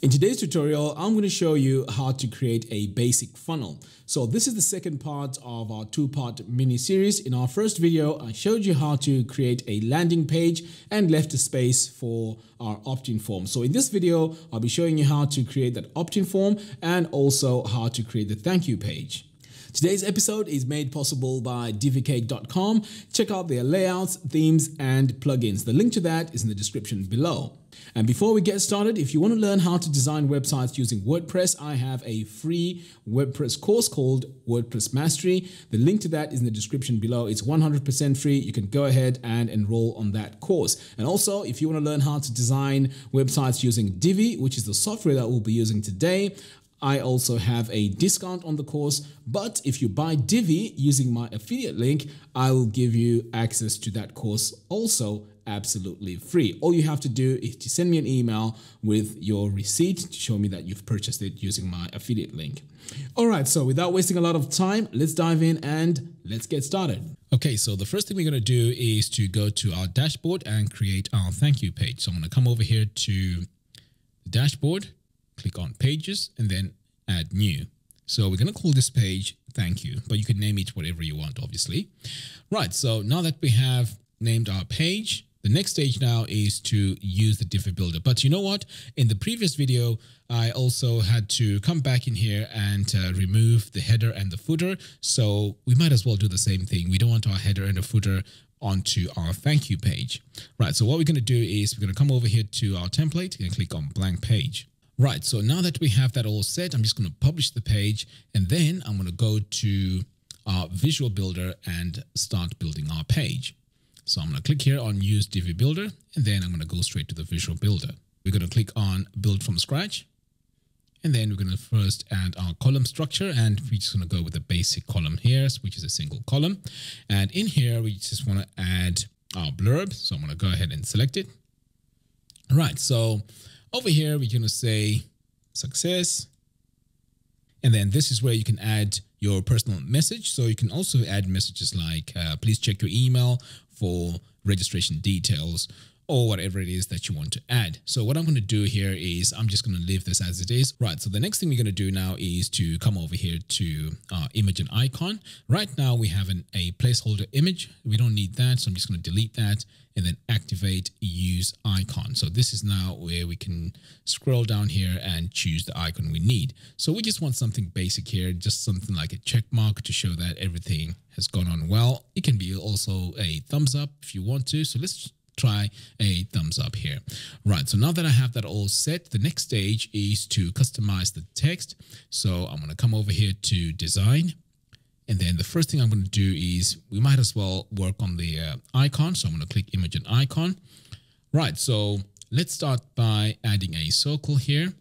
In today's tutorial, I'm going to show you how to create a basic funnel. So this is the second part of our two-part mini series. In our first video, I showed you how to create a landing page and left a space for our opt-in form. So in this video, I'll be showing you how to create that opt-in form and also how to create the thank you page. Today's episode is made possible by divicake.com. Check out their layouts, themes, and plugins. The link to that is in the description below. And before we get started, if you want to learn how to design websites using WordPress, I have a free WordPress course called WordPress Mastery. The link to that is in the description below. It's 100% free. You can go ahead and enroll on that course. And also, if you want to learn how to design websites using Divi, which is the software that we'll be using today, I also have a discount on the course, but if you buy Divi using my affiliate link, I will give you access to that course also absolutely free. All you have to do is to send me an email with your receipt to show me that you've purchased it using my affiliate link. All right, so without wasting a lot of time, let's dive in and let's get started. Okay, so the first thing we're going to do is to go to our dashboard and create our thank you page. So I'm going to come over here to dashboard click on pages and then add new. So we're going to call this page thank you, but you can name it whatever you want, obviously. Right. So now that we have named our page, the next stage now is to use the Divi Builder. But you know what? In the previous video, I also had to come back in here and uh, remove the header and the footer. So we might as well do the same thing. We don't want our header and the footer onto our thank you page. Right. So what we're going to do is we're going to come over here to our template and click on blank page. Right, so now that we have that all set, I'm just going to publish the page and then I'm going to go to our visual builder and start building our page. So I'm going to click here on use Divi Builder and then I'm going to go straight to the visual builder. We're going to click on build from scratch and then we're going to first add our column structure and we're just going to go with the basic column here, which is a single column. And in here, we just want to add our blurb. So I'm going to go ahead and select it. All right, so over here, we're going to say success. And then this is where you can add your personal message. So you can also add messages like, uh, please check your email for registration details or whatever it is that you want to add. So what I'm going to do here is I'm just going to leave this as it is. Right. So the next thing we're going to do now is to come over here to uh, image and icon. Right now we have an, a placeholder image. We don't need that. So I'm just going to delete that and then activate use icon. So this is now where we can scroll down here and choose the icon we need. So we just want something basic here, just something like a check mark to show that everything has gone on well. It can be also a thumbs up if you want to. So let's try a thumbs up here. Right, so now that I have that all set, the next stage is to customize the text. So I'm going to come over here to design. And then the first thing I'm going to do is we might as well work on the uh, icon. So I'm going to click image and icon. Right, so let's start by adding a circle here.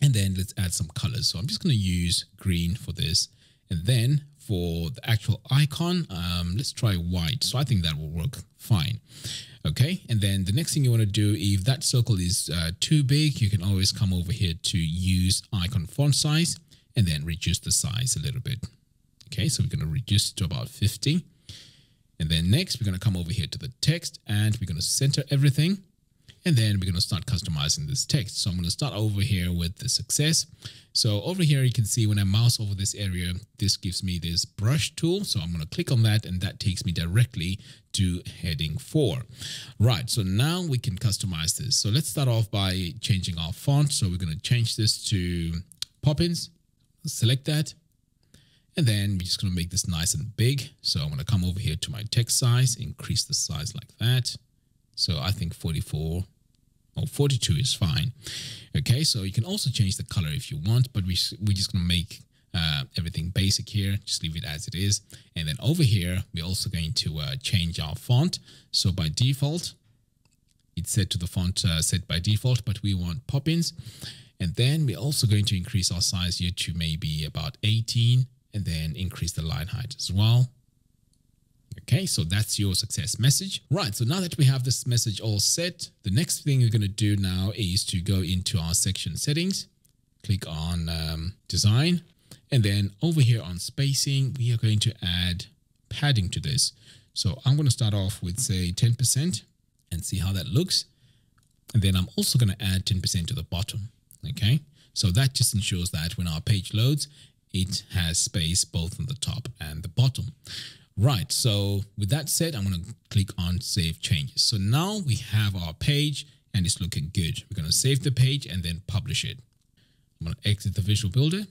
And then let's add some colors. So I'm just going to use green for this. And then for the actual icon, um, let's try white. So I think that will work fine. Okay, and then the next thing you want to do, if that circle is uh, too big, you can always come over here to use icon font size and then reduce the size a little bit. Okay, so we're going to reduce it to about 50. And then next, we're going to come over here to the text and we're going to center everything. And then we're going to start customizing this text. So I'm going to start over here with the success. So over here, you can see when I mouse over this area, this gives me this brush tool. So I'm going to click on that and that takes me directly to heading four. Right. So now we can customize this. So let's start off by changing our font. So we're going to change this to Poppins. Select that. And then we're just going to make this nice and big. So I'm going to come over here to my text size, increase the size like that. So I think 44 or 42 is fine. Okay, so you can also change the color if you want, but we, we're just going to make uh, everything basic here. Just leave it as it is. And then over here, we're also going to uh, change our font. So by default, it's set to the font uh, set by default, but we want Poppins. And then we're also going to increase our size here to maybe about 18 and then increase the line height as well. Okay, so that's your success message. Right, so now that we have this message all set, the next thing we're going to do now is to go into our section settings, click on um, design, and then over here on spacing, we are going to add padding to this. So I'm going to start off with say 10% and see how that looks. And then I'm also going to add 10% to the bottom. Okay, so that just ensures that when our page loads, it has space both on the top and the bottom. Right, so with that said, I'm going to click on Save Changes. So now we have our page and it's looking good. We're going to save the page and then publish it. I'm going to exit the Visual Builder.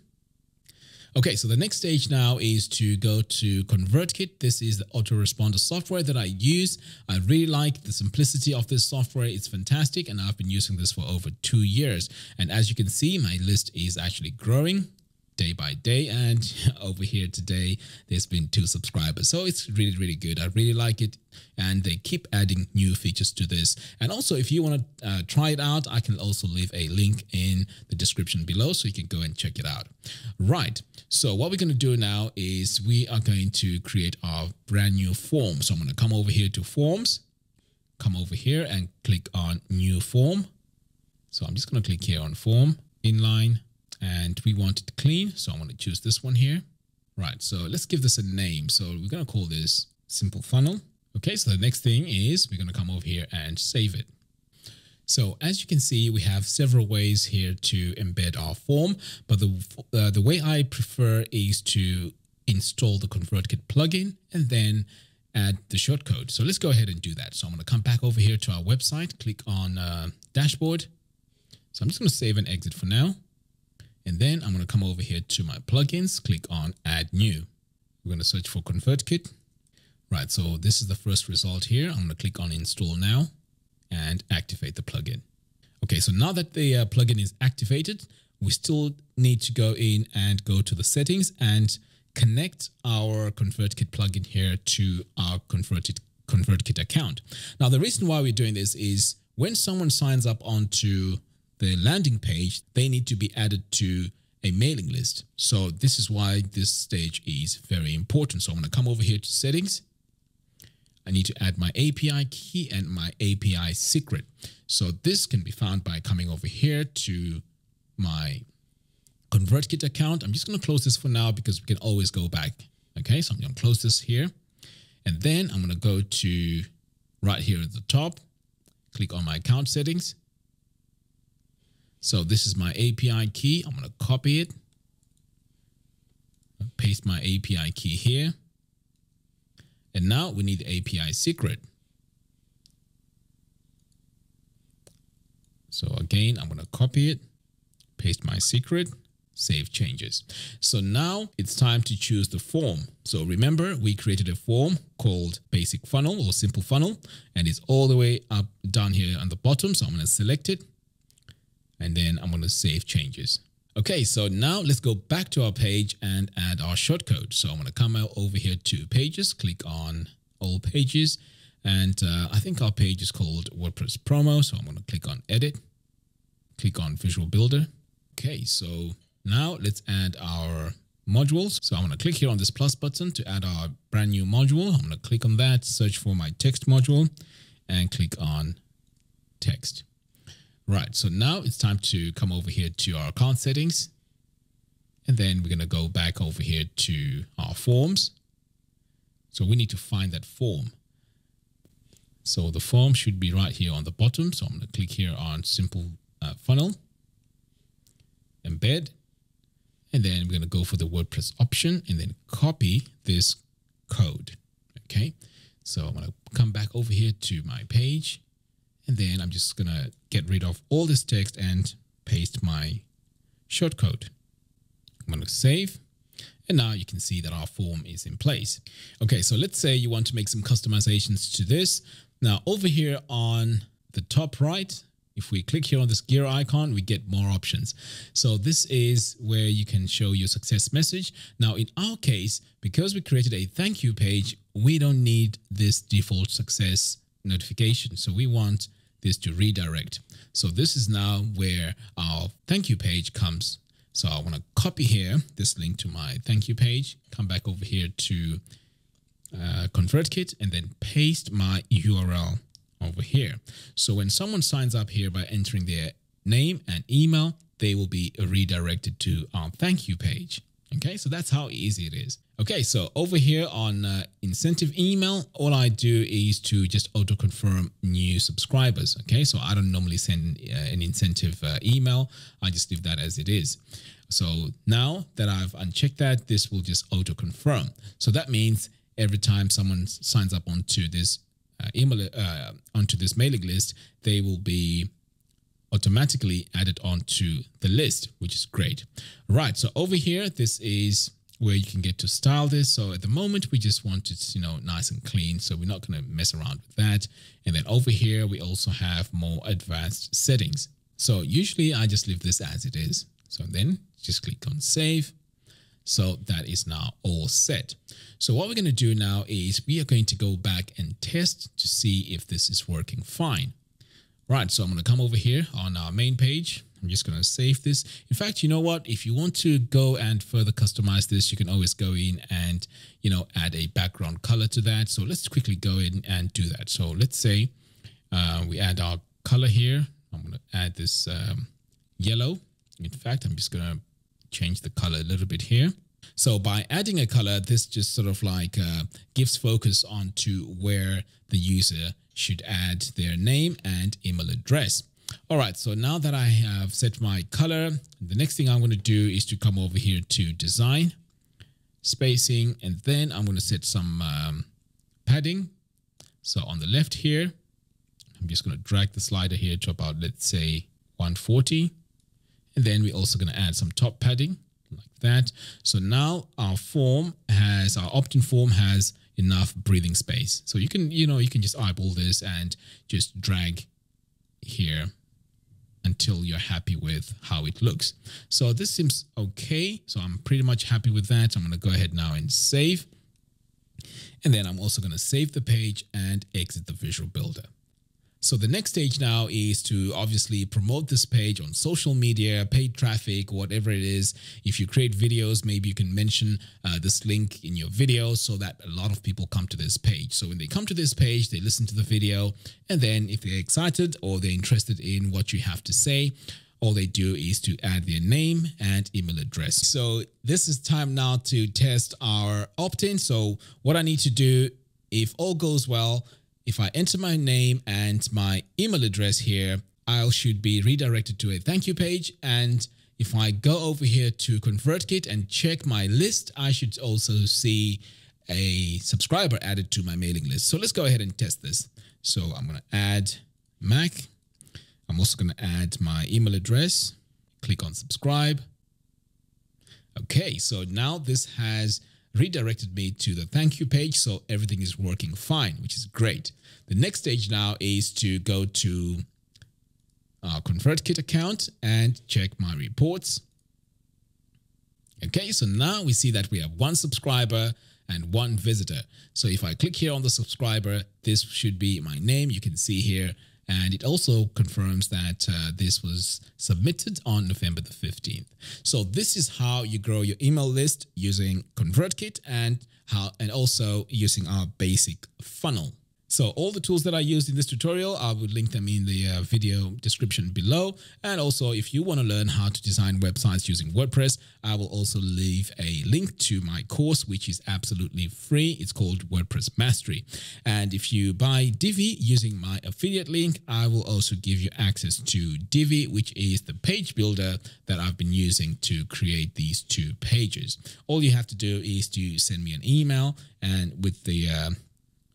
Okay, so the next stage now is to go to ConvertKit. This is the autoresponder software that I use. I really like the simplicity of this software. It's fantastic and I've been using this for over two years. And as you can see, my list is actually growing day by day. And over here today there's been two subscribers. So it's really really good. I really like it. And they keep adding new features to this. And also if you want to uh, try it out i can also leave a link in the description below so you can go and check it out. Right. So what we're going to do now is we are going to create our brand new form. So i'm going to come over here to forms. Come over here and click on new form. So i'm just going to click here on form inline and we want it clean. So I'm going to choose this one here. Right. So let's give this a name. So we're going to call this simple funnel. Okay. So the next thing is we're going to come over here and save it. So as you can see, we have several ways here to embed our form, but the, uh, the way I prefer is to install the ConvertKit plugin and then add the shortcode. So let's go ahead and do that. So I'm going to come back over here to our website, click on uh, dashboard. So I'm just going to save and exit for now. And then I'm going to come over here to my plugins, click on add new. We're going to search for ConvertKit. Right, so this is the first result here. I'm going to click on install now and activate the plugin. Okay, so now that the uh, plugin is activated, we still need to go in and go to the settings and connect our ConvertKit plugin here to our converted ConvertKit account. Now, the reason why we're doing this is when someone signs up onto the landing page, they need to be added to a mailing list. So this is why this stage is very important. So I'm going to come over here to settings. I need to add my API key and my API secret. So this can be found by coming over here to my ConvertKit account. I'm just going to close this for now because we can always go back. Okay, so I'm going to close this here. And then I'm going to go to right here at the top, click on my account settings. So this is my API key. I'm going to copy it. Paste my API key here. And now we need API secret. So again, I'm going to copy it, paste my secret, save changes. So now it's time to choose the form. So remember, we created a form called basic funnel or simple funnel, and it's all the way up down here on the bottom. So I'm going to select it and then I'm going to save changes. Okay, so now let's go back to our page and add our shortcode. So I'm going to come out over here to pages, click on all pages. And uh, I think our page is called WordPress promo. So I'm going to click on edit, click on visual builder. Okay, so now let's add our modules. So I'm going to click here on this plus button to add our brand new module. I'm going to click on that, search for my text module and click on text. Right, so now it's time to come over here to our account settings. And then we're going to go back over here to our forms. So we need to find that form. So the form should be right here on the bottom. So I'm going to click here on simple uh, funnel, embed, and then we're going to go for the WordPress option and then copy this code. Okay. So I'm going to come back over here to my page and then I'm just going to get rid of all this text and paste my shortcode. I'm going to save. And now you can see that our form is in place. Okay, so let's say you want to make some customizations to this. Now over here on the top right, if we click here on this gear icon, we get more options. So this is where you can show your success message. Now in our case, because we created a thank you page, we don't need this default success notification. So we want this to redirect. So this is now where our thank you page comes. So I want to copy here this link to my thank you page, come back over here to uh, ConvertKit and then paste my URL over here. So when someone signs up here by entering their name and email, they will be redirected to our thank you page. Okay, so that's how easy it is. Okay, so over here on uh, incentive email, all I do is to just auto confirm new subscribers. Okay, so I don't normally send uh, an incentive uh, email. I just leave that as it is. So now that I've unchecked that, this will just auto confirm. So that means every time someone signs up onto this uh, email, uh, onto this mailing list, they will be automatically added onto the list, which is great. Right, so over here, this is where you can get to style this. So at the moment, we just want it, you know, nice and clean. So we're not going to mess around with that. And then over here, we also have more advanced settings. So usually I just leave this as it is. So then just click on save. So that is now all set. So what we're going to do now is we are going to go back and test to see if this is working fine. Right, so I'm going to come over here on our main page I'm just going to save this. In fact, you know what? If you want to go and further customize this, you can always go in and, you know, add a background color to that. So let's quickly go in and do that. So let's say uh, we add our color here. I'm going to add this um, yellow. In fact, I'm just going to change the color a little bit here. So by adding a color, this just sort of like uh, gives focus onto where the user should add their name and email address. All right, so now that I have set my color, the next thing I'm going to do is to come over here to design, spacing, and then I'm going to set some um, padding. So on the left here, I'm just going to drag the slider here to about, let's say 140. And then we're also going to add some top padding like that. So now our form has, our opt-in form has enough breathing space. So you can, you know, you can just eyeball this and just drag here until you're happy with how it looks. So this seems okay. So I'm pretty much happy with that. I'm going to go ahead now and save. And then I'm also going to save the page and exit the visual builder. So the next stage now is to obviously promote this page on social media, paid traffic, whatever it is. If you create videos, maybe you can mention uh, this link in your video so that a lot of people come to this page. So when they come to this page, they listen to the video, and then if they're excited or they're interested in what you have to say, all they do is to add their name and email address. So this is time now to test our opt-in. So what I need to do, if all goes well, if I enter my name and my email address here, I should be redirected to a thank you page. And if I go over here to ConvertKit and check my list, I should also see a subscriber added to my mailing list. So let's go ahead and test this. So I'm going to add Mak. I'm also going to add my email address. Click on subscribe. Okay, so now this has redirected me to the thank you page. So everything is working fine, which is great. The next stage now is to go to our ConvertKit account and check my reports. Okay, so now we see that we have one subscriber and one visitor. So if I click here on the subscriber, this should be my name. You can see here and it also confirms that uh, this was submitted on November the 15th. So this is how you grow your email list using ConvertKit and how and also using our basic funnel. So all the tools that I used in this tutorial, I would link them in the uh, video description below. And also if you want to learn how to design websites using WordPress, I will also leave a link to my course, which is absolutely free. It's called WordPress Mastery. And if you buy Divi using my affiliate link, I will also give you access to Divi, which is the page builder that I've been using to create these two pages. All you have to do is to send me an email and with the uh,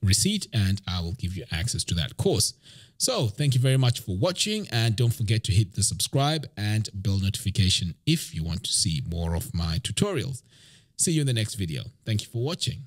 receipt and I will give you access to that course. So thank you very much for watching and don't forget to hit the subscribe and bell notification if you want to see more of my tutorials. See you in the next video. Thank you for watching.